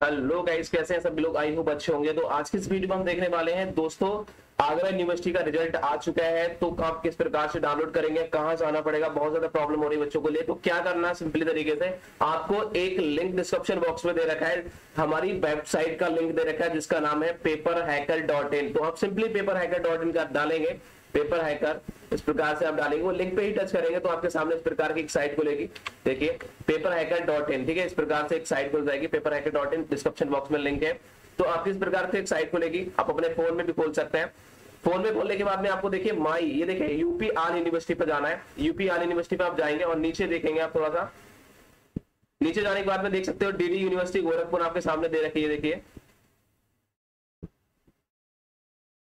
Hello guys कैसे हैं? सभी लोग आई होप अच्छे होंगे। तो आज की इस वीडियो में हम देखने वाले हैं, दोस्तों, आगरा यूनिवर्सिटी का रिज़ल्ट आ चुका है। तो आप किस प्रकार से डाउनलोड करेंगे, कहाँ जाना पड़ेगा? बहुत ज़्यादा प्रॉब्लम हो रही है बच्चों को लिए। तो क्या करना है? सिंपली तरीके से आपको एक लिंक डिस्क्रिप्शन बॉक्स में दे रखा है। हमारी वेबसाइट का लिंक दे रखा है, जिसका नाम है पेपर हैकर डॉट इन तो आप simply paper hacker dot in का डालेंगे। पेपर हैकर इस प्रकार से आप डालेंगे। वो लिंक पे ही टच करेंगे तो आपके सामने इस प्रकार की एक साइट खुलेगी। देखिए पेपर हैकर डॉट इन ठीक है? इस प्रकार से एक साइट खुल जाएगी paper hacker dot in description box में लिंक है। तो आपकी इस प्रकार से एक साइट खुलेगी। आप अपने फ़ोन में भी खोल सकते हैं। फ़ोन में खोलने के बाद में आपको देखिए माई, ये देखिए यूपी आल यूनिवर्सिटी पर जाना है। यूपी आल यूनिवर्सिटी पर आप जाएँगे और नीचे देखेंगे आप थोड़ा सा। नीचे जाने के बाद में देख सकते हो डीडी यूनिवर्सिटी गोरखपुर आपके सामने दे रखी है, देखिए।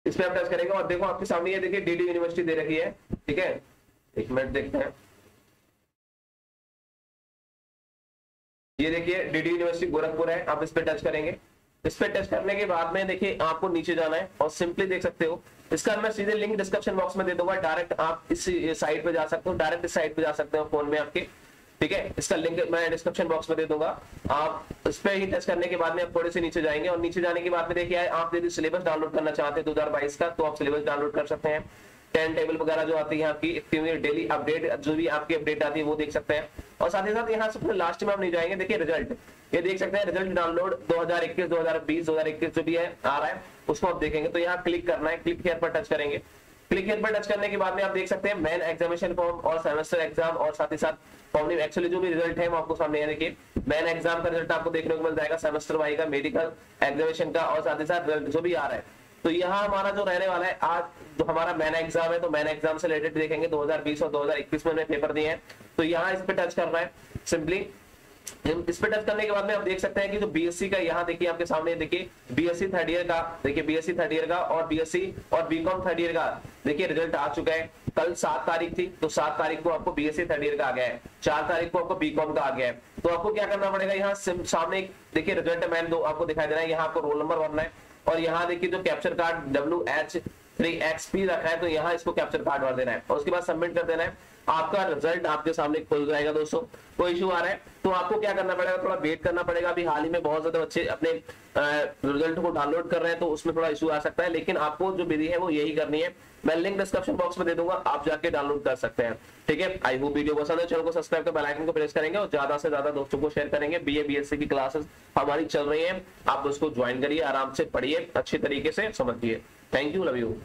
इस पे आप टच करेंगे और देखो आपके सामने ये देखिए डीडी यूनिवर्सिटी दे रखी है, ठीक है? एक मिनट देखते हैं। ये देखिए डीडी यूनिवर्सिटी गोरखपुर है, आप इस पर टच करेंगे। इस पे टच करने के बाद में देखिए आपको नीचे जाना है और सिंपली देख सकते हो। इसका मैं सीधे लिंक डिस्क्रिप्शन बॉक्स में दे दूँगा डायरेक्ट आप इस साइट पे जा सकते हो डायरेक्ट इस साइट पे जा सकते हो फ़ोन में आपके। ठीक है? इसका लिंक मैं डिस्क्रिप्शन बॉक्स में दे दूँगा। आप इस पर ही टच करने के बाद में आप थोड़े से नीचे जाएँगे और नीचे जाने के बाद में देखिए, आप यदि सिलेबस डाउनलोड करना चाहते हैं दो हज़ार बाईस का तो आप सिलेबस डाउनलोड कर सकते हैं। टेन टेबल वगैरह जो आती है आपकी डेली अपडेट जो भी आपकी अपडेट आती है, वो देख सकते हैं। और साथ ही साथ यहाँ से लास्ट में आप नहीं जाएँगे, देखिए रिज़ल्ट ये देख सकते हैं रिज़ल्ट डाउनलोड 2021 2020 2021 जो भी है, आ रहा है, उसको आप देखेंगे। तो यहाँ क्लिक करना है क्लिक हेयर पर टच करेंगे। क्लिक हेयर पर टच करने के बाद में आप देख सकते हैं मेन एग्जामिनेशन फॉर्म और सेमेस्टर एग्ज़ाम और साथ ही साथ फॉर्म एक्चुअली जो भी रिज़ल्ट है वो आपको सामने है, देखिए। मेन एग्ज़ाम का रिज़ल्ट आपको देखने को मिल जाएगा सेमेस्टर वाई का मेडिकल एग्जामिनेशन का और साथ ही साथ रिज़ल्ट जो भी आ रहा है। तो यहाँ हमारा जो रहने वाला है, आज जो हमारा मैन एग्ज़ाम है तो मैन एग्ज़ाम से रिलेटेड देखेंगे 2020 और 2021 में पेपर दिए हैं। तो यहाँ इस पे टच करना है। सिंपली इस पे टच करने के बाद में आप देख सकते हैं कि जो बीएससी का यहाँ देखिए, आपके सामने देखिए बीएससी थर्ड ईयर का, देखिए बीएससी थर्ड ईयर का और बीएससी और बीकॉम थर्ड ईयर का, देखिए रिज़ल्ट आ चुका है। कल सात तारीख थी तो सात तारीख को आपको बीएससी थर्ड ईयर का आ गया है। चार तारीख को आपको बीकॉम का आ गया है। तो आपको क्या करना पड़ेगा? यहाँ सामने देखिए रिज़ल्ट मैन दो आपको दिखाई दे रहा है। यहाँ आपको रोल नंबर भरना है। और यहाँ देखिए जो capture card W H three X P रखा है तो यहाँ इसको कैप्चर कार्ड भर देना है। और उसके बाद सबमिट कर देना है। आपका रिज़ल्ट आपके सामने खुल जाएगा दोस्तों। कोई इशू आ रहा है तो आपको क्या करना पड़ेगा? थोड़ा वेट करना पड़ेगा। अभी हाल ही में बहुत ज़्यादा बच्चे अपने रिज़ल्ट को डाउनलोड कर रहे हैं तो उसमें थोड़ा इशू आ सकता है। लेकिन आपको जो विधि है, वो यही करनी है। मैं लिंक डिस्क्रिप्शन बॉक्स में दे दूँगा, आप जाके डाउनलोड कर सकते हैं। ठीक है? आई होप वीडियो पसंद है। चैनल को सब्सक्राइब कर बेल आइकन को प्रेस करेंगे और ज़्यादा से ज़्यादा दोस्तों को शेयर करेंगे। बीए बीएससी की क्लासेस हमारी चल रही है। आप उसको ज्वाइन करिए, आराम से पढ़िए, अच्छे तरीके से समझिए। thank you love you.